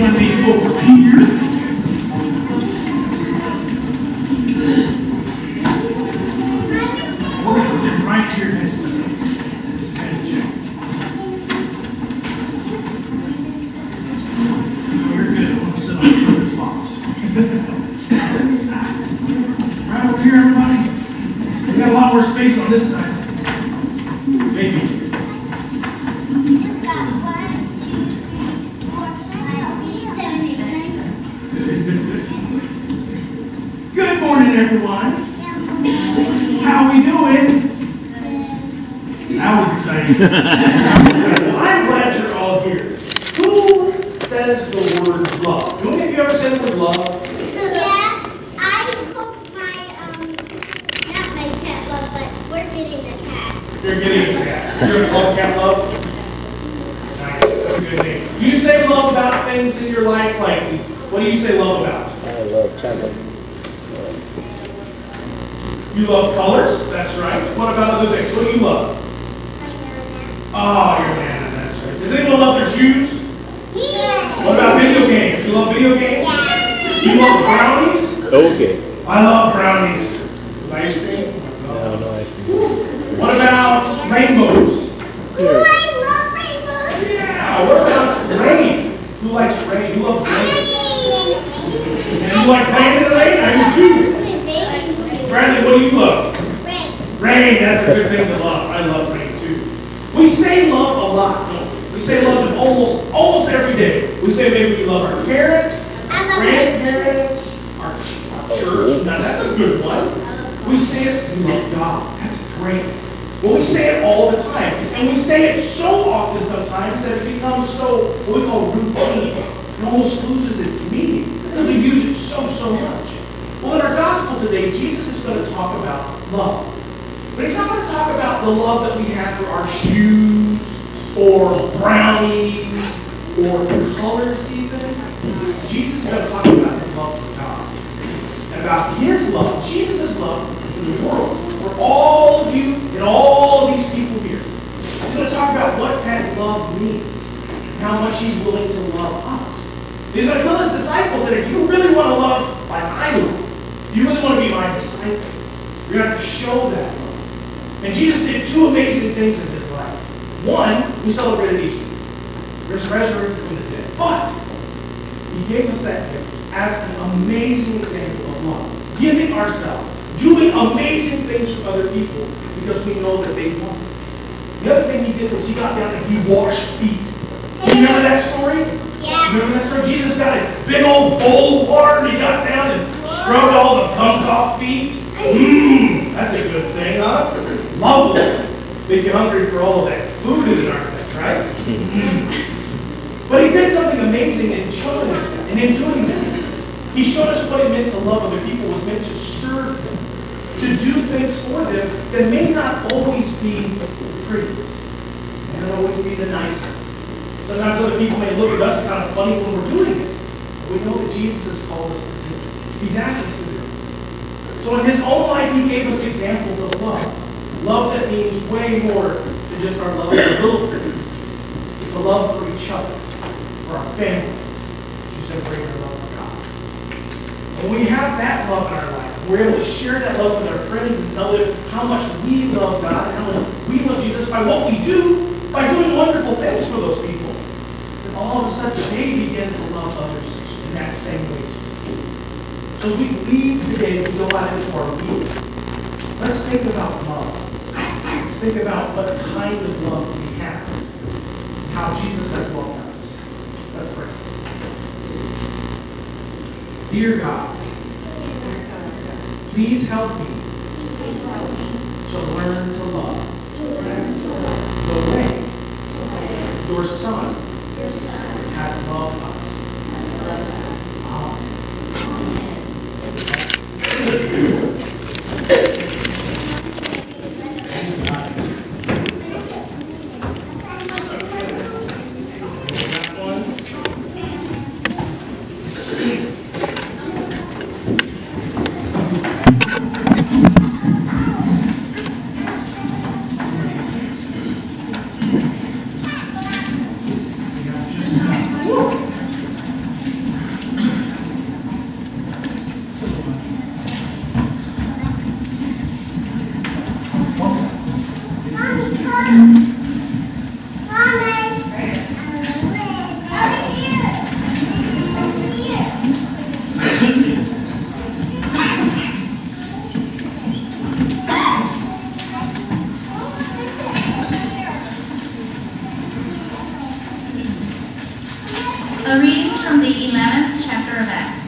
join me over here. That was exciting. I'm glad you're all here. Who says the word love? Do any of you ever say the word love? Yeah, I hope my, um, not my pet love, but we're getting the cat. You're getting a cat. You're a love cat love? Nice, that's a good name. You say love about things in your life, like, what do you say love about? I love chocolate. You love colors? That's right. What about other things? What do you love? Oh, you're a man, that's right. Does anyone love their shoes? Yeah. What about video games? You love video games? Yeah. You love brownies? Okay. I love brownies. With Ice cream? No, no ice cream. What about rainbows? Ooh, I love rainbows. Yeah, what about rain? Who likes rain? Who loves rain? And you like playing in the rain? I do too. Bradley, what do you love? Rain. Rain, that's a good thing to love. I love rain too. We say love a lot, don't we? We say love in almost almost every day. We say maybe we love our parents, I love rain. grandparents, our, ch- our oh, church. Now that's a good one. We say it, we love God. That's great. Well, we say it all the time. And we say it so often sometimes that it becomes so, what we call routine. It almost loses its meaning because we use it so, so much. Well, in our gospel today, Jesus is going to talk about love. But he's not going to talk about the love that we have for our shoes or brownies or colors even. Jesus is going to talk about his love for God. And about his love, Jesus' love for the world, for all of you and all of these people here. He's going to talk about what that love means, and how much he's willing to love us. He's going to tell his disciples that if you really want to love like I love, you really want to be my disciple, you're going to have to show that love. And Jesus did two amazing things in his life. One, we celebrated Easter. There's resurrection from the dead. But he gave us that gift as an amazing example of love. Giving ourselves, doing amazing things for other people because we know that they want it. The other thing he did was he got down and he washed feet. You remember that story? Yeah. Remember that story? Jesus got a big old bowl of water and he got down and scrubbed all the gunk off feet. Mmm, that's a good thing, huh? Lovely. Make you hungry for all of that food in the darkness, right? Mm. But he did something amazing in showing us. And in doing that, he showed us what it meant to love other people was meant to serve them, to do things for them that may not always be the prettiest, may not always be the nicest. Sometimes other people may look at us kind of funny when we're doing it. But we know that Jesus has called us to do it. He's asked us to do it. So in his own life, he gave us examples of love. Love that means way more than just our love for little things. It's a love for each other, for our family. You said greater love for God. When we have that love in our life, we're able to share that love with our friends and tell them how much we love God and how much we love Jesus by what we do, by doing wonderful things for those people. And all of a sudden, they begin to love others in that same way. So as we leave today, we go out into our week. Let's think about love. Let's think about what kind of love we have. How Jesus has loved us. Let's pray. Dear God, please help me to learn to love the way your Son has loved us. Amen. A reading from the 11th chapter of Acts.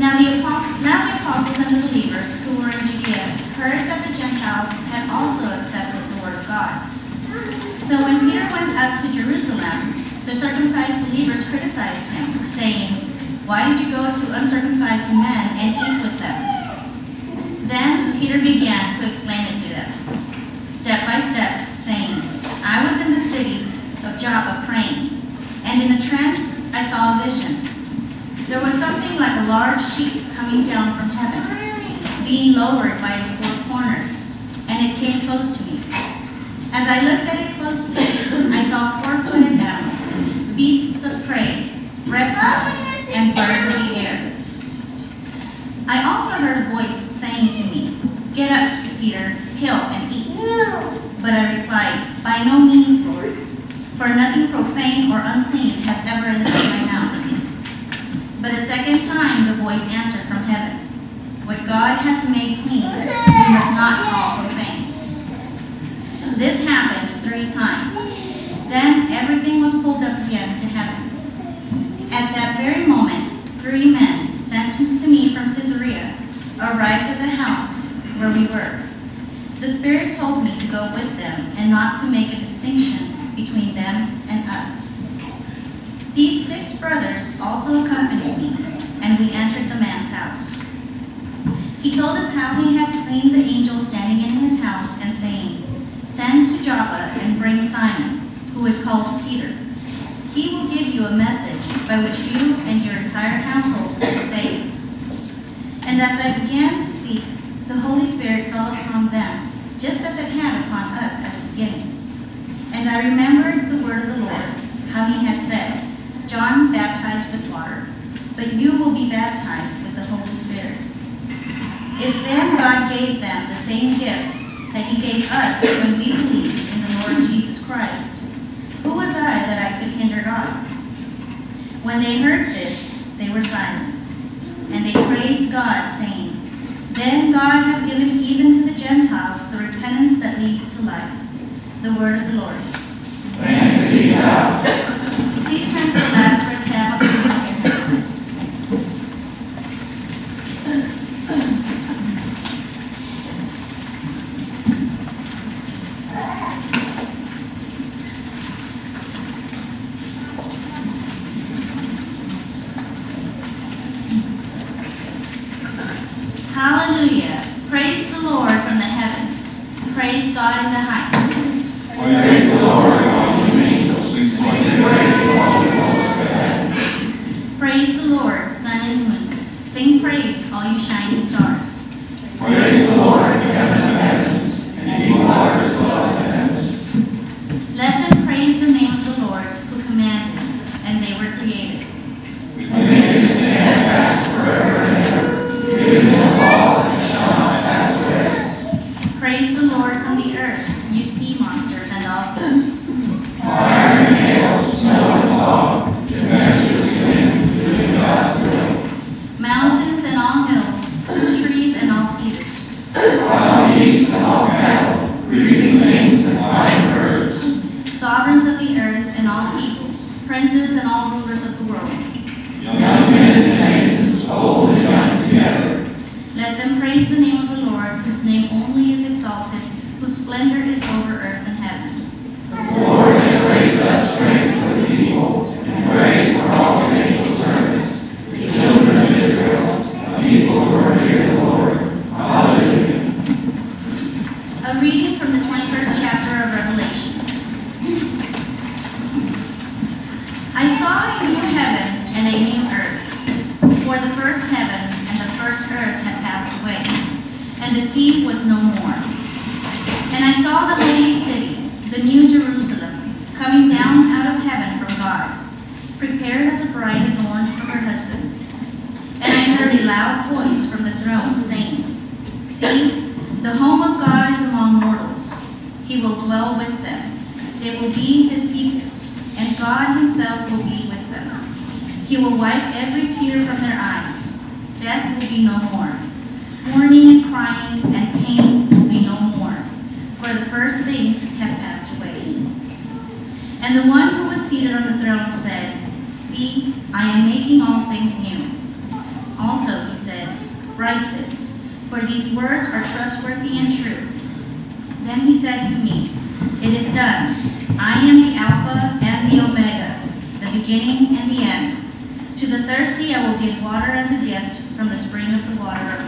Now the apostles, now the apostles and the believers who were in Judea heard that the Gentiles had also accepted the word of God. So when Peter went up to Jerusalem, the circumcised believers criticized him, saying, Why did you go to uncircumcised men and eat with them? Then Peter began to explain it to them, step by step, saying, I was in the city of Joppa praying, and in a trance I saw a vision. There was something like a large sheet coming down from heaven, being lowered by its four corners, and it came close to me. As I looked at it closely, I saw four-footed animals, beasts of prey, reptiles, and birds of the air. I also heard a voice saying to me, Get up, Peter, kill and eat. But I replied, By no means, Lord, for nothing profane or unclean has ever entered my mouth. But a second time the voice answered from heaven, What God has made clean, you must not call profane. This happened three times. Then everything was pulled up again to heaven. At that very moment, three men sent to me from Caesarea arrived at the house where we were. The Spirit told me to go with them and not to make a distinction between them and us. These six brothers also accompanied me, and we entered the man's house. He told us how he had seen the angel standing in his house and saying, Send to Joppa and bring Simon, who is called Peter. He will give you a message by which you and your entire household will be saved. And as I began to speak, the Holy Spirit fell upon them, just as it had upon us at the beginning. And I remembered the word of the Lord, how he had said, John baptized with water, but you will be baptized with the Holy Spirit. If then God gave them the same gift that he gave us when we believed in the Lord Jesus Christ, who was I that I could hinder God? When they heard this, they were silenced, and they praised God, saying, Then God has given even to the Gentiles the repentance that leads to life. The word of the Lord. Thanks be God. No more. Mourning and crying and pain be no more, for the first things have passed away. And the one who was seated on the throne said, See, I am making all things new. Also, he said, Write this, for these words are trustworthy and true. Then he said to me, It is done. I am the Alpha and the Omega, the beginning and the end. To the thirsty I will give water as a gift from the spring of the water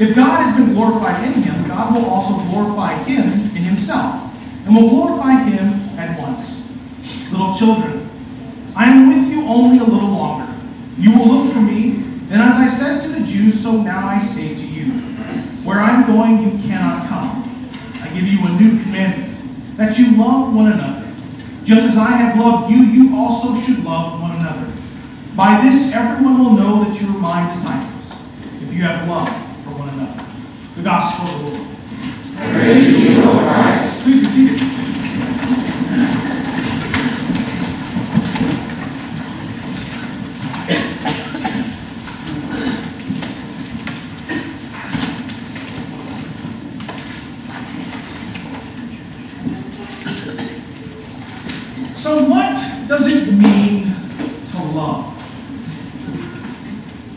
If God has been glorified in him, God will also glorify him in himself, and will glorify him at once. Little children, I am with you only a little longer. You will look for me, and as I said to the Jews, so now I say to you, Where I'm going, you cannot come. I give you a new commandment, that you love one another. Just as I have loved you, you also should love one another. By this, everyone will know that you are my disciples, if you have love. The Gospel of the Lord. Please be seated. So, what does it mean to love?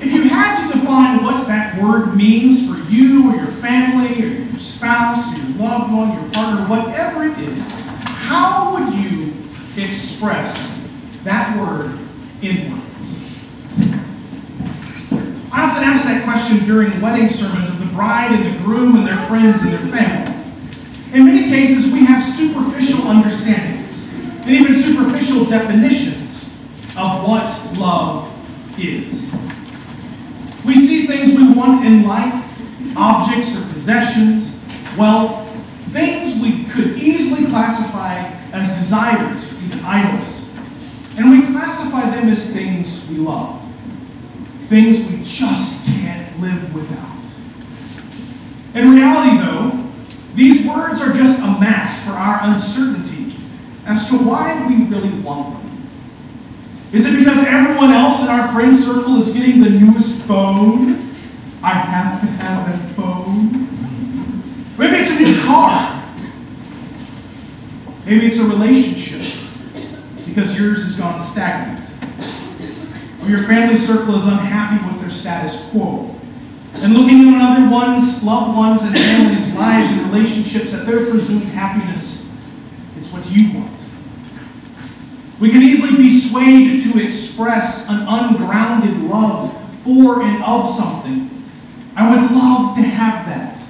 If you had to define what that word means for you or your family or your spouse or your loved one, your partner, whatever it is, how would you express that word in words? I often ask that question during wedding sermons of the bride and the groom and their friends and their family. In many cases, we have superficial understandings and even superficial definitions of what love is. We see things we want in life, objects or possessions, wealth, things we could easily classify as desires even idols. And we classify them as things we love, things we just can't live without. In reality, though, these words are just a mask for our uncertainty as to why we really want them. Is it because everyone else in our friend circle is getting the newest phone? I have to have that phone. Maybe it's a new car. Maybe it's a relationship because yours has gone stagnant. Or your family circle is unhappy with their status quo and looking at other ones, loved ones, and families' lives and relationships at their presumed happiness, it's what you want. We can easily be swayed to express an ungrounded love for and of something. I would love to have that.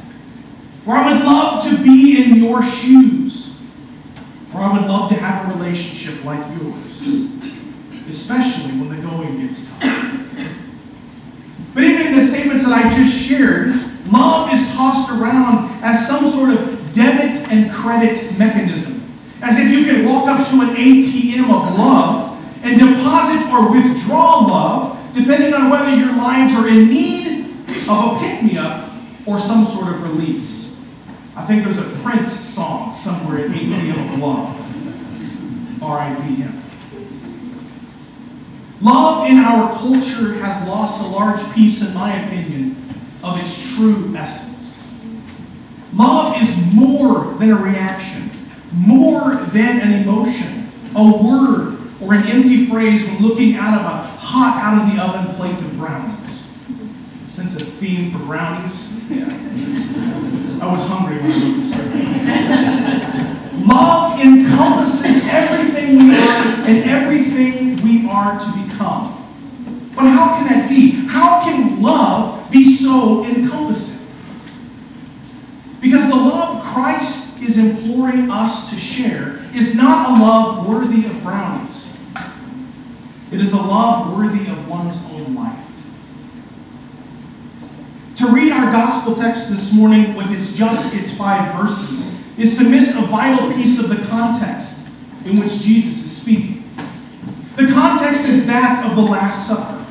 Or I would love to be in your shoes. Or I would love to have a relationship like yours. Especially when the going gets tough. Statements that I just shared, love is tossed around as some sort of debit and credit mechanism. As if you could walk up to an ATM of love and deposit or withdraw love, depending on whether your lives are in need of a pick me up or some sort of release. I think there's a Prince song somewhere at ATM of Love. R.I.P. Love in our culture has lost a large piece, in my opinion, of its true essence. Love is more than a reaction, more than an emotion, a word, or an empty phrase when looking out of a hot out of the oven plate of brownies. Sense of theme for brownies? Yeah. I was hungry when I wrote this. Love encompasses everything we are and everything we are to become. But how can that be? How can love be so encompassing? Because the love love Christ is imploring us to share is not a love worthy of brownies. It is a love worthy of one's own life. To read our gospel text this morning with its just its five verses is to miss a vital piece of the context in which Jesus is speaking. The context is that of the Last Supper,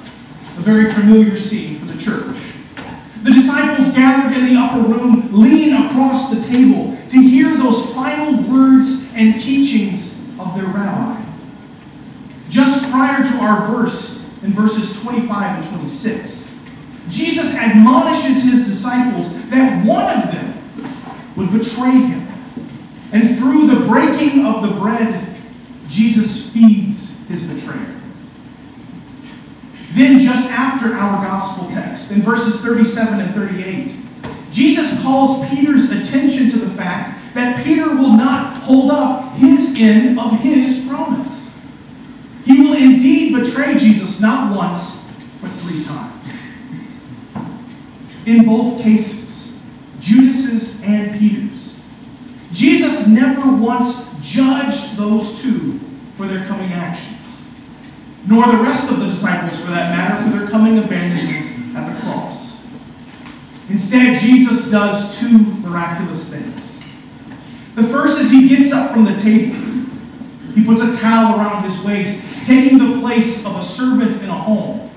a very familiar scene for the church. The disciples gathered in the upper room lean across the table to hear those final words and teachings of their rabbi. Just prior to our verse, in verses 25 and 26, Jesus admonishes his disciples that one of them would betray him. And through the breaking of the bread, Jesus feeds his betrayer. Then, just after our gospel text, in verses 37 and 38, Jesus calls Peter's attention to the fact that Peter will not hold up his end of his promise. He will indeed betray Jesus not once, but three times. In both cases, Judas's and Peter's, Jesus never once judged those two for their coming actions, nor the rest of the disciples, for that matter, for their coming abandonment at the cross. Instead, Jesus does two miraculous things. The first is he gets up from the table. He puts a towel around his waist, taking the place of a servant in a home,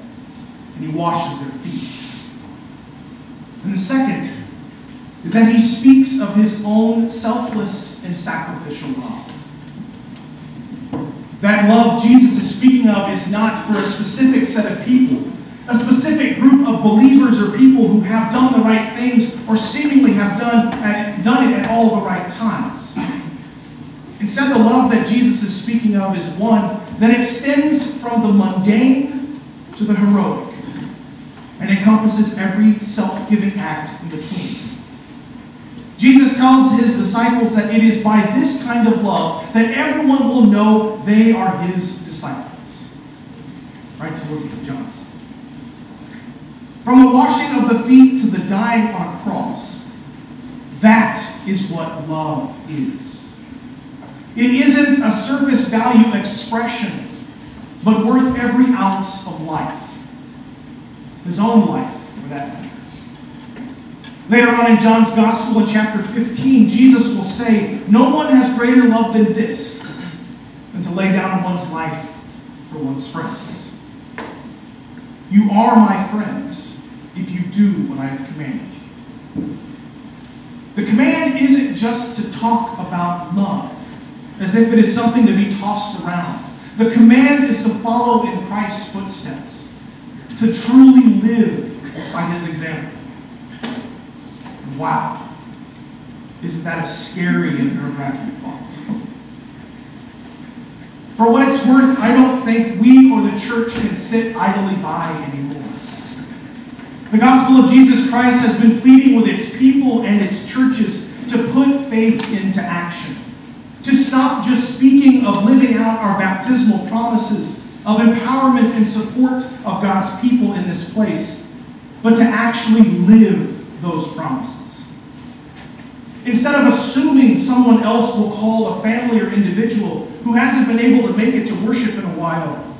and he washes their feet. And the second is that he speaks of his own selfless and sacrificial love. That love Jesus is speaking of is not for a specific set of people, a specific group of believers or people who have done the right things or seemingly have done, at, done it at all the right times. Instead, the love that Jesus is speaking of is one that extends from the mundane to the heroic and encompasses every self giving act in between. Jesus tells his disciples that it is by this kind of love that everyone will know they are his disciples. Writes Elizabeth Johnson. From the washing of the feet to the dying on a cross, that is what love is. It isn't a surface value expression, but worth every ounce of life. His own life, for that matter. Later on in John's Gospel, in chapter 15, Jesus will say, No one has greater love than this, than to lay down one's life for one's friends. You are my friends if you do what I have commanded you. The command isn't just to talk about love, as if it is something to be tossed around. The command is to follow in Christ's footsteps, to truly live by his example. Wow. Isn't that a scary and nerve wracking thought? For what it's worth, I don't think we or the church can sit idly by anymore. The gospel of Jesus Christ has been pleading with its people and its churches to put faith into action, to stop just speaking of living out our baptismal promises of empowerment and support of God's people in this place, but to actually live those promises. Instead of assuming someone else will call a family or individual who hasn't been able to make it to worship in a while,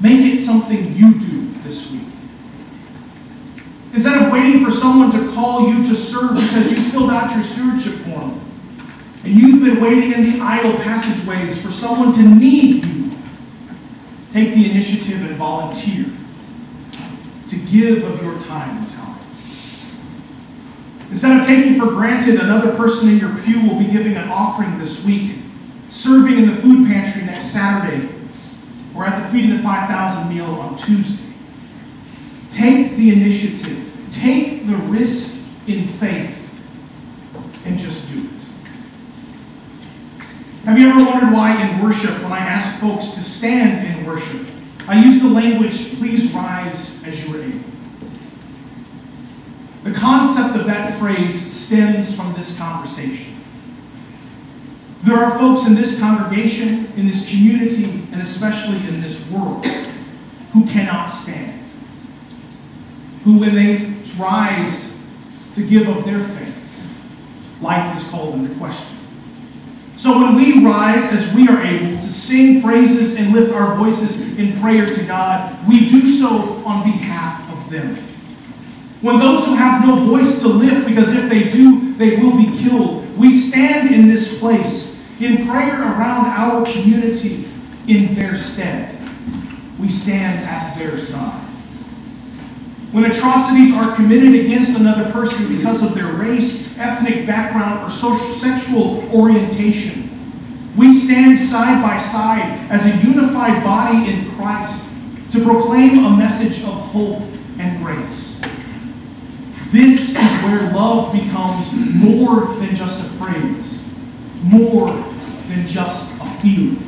make it something you do this week. Instead of waiting for someone to call you to serve because you filled out your stewardship form and you've been waiting in the idle passageways for someone to need you, take the initiative and volunteer to give of your time. Instead of taking for granted another person in your pew will be giving an offering this week, serving in the food pantry next Saturday, or at the Feeding the 5,000 meal on Tuesday. Take the initiative, take the risk in faith, and just do it. Have you ever wondered why in worship, when I ask folks to stand in worship, I use the language, please rise as you are able? The concept of that phrase stems from this conversation. There are folks in this congregation, in this community, and especially in this world who cannot stand. Who, when they rise to give of their faith, life is called into question. So when we rise as we are able to sing praises and lift our voices in prayer to God, we do so on behalf of them. When those who have no voice to lift, because if they do, they will be killed, we stand in this place in prayer around our community in their stead. We stand at their side. When atrocities are committed against another person because of their race, ethnic background, or social, sexual orientation, we stand side by side as a unified body in Christ to proclaim a message of hope and grace. This is where love becomes more than just a phrase, more than just a feeling.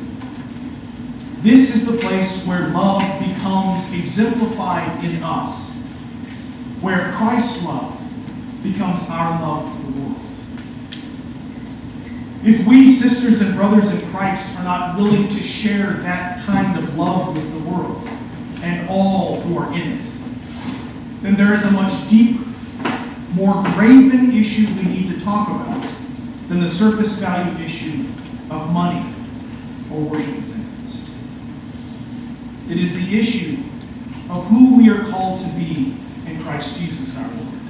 This is the place where love becomes exemplified in us, where Christ's love becomes our love for the world. If we, sisters and brothers in Christ, are not willing to share that kind of love with the world and all who are in it, then there is a much deeper, more graven issue we need to talk about than the surface value issue of money or worship attendance. It is the issue of who we are called to be in Christ Jesus our Lord.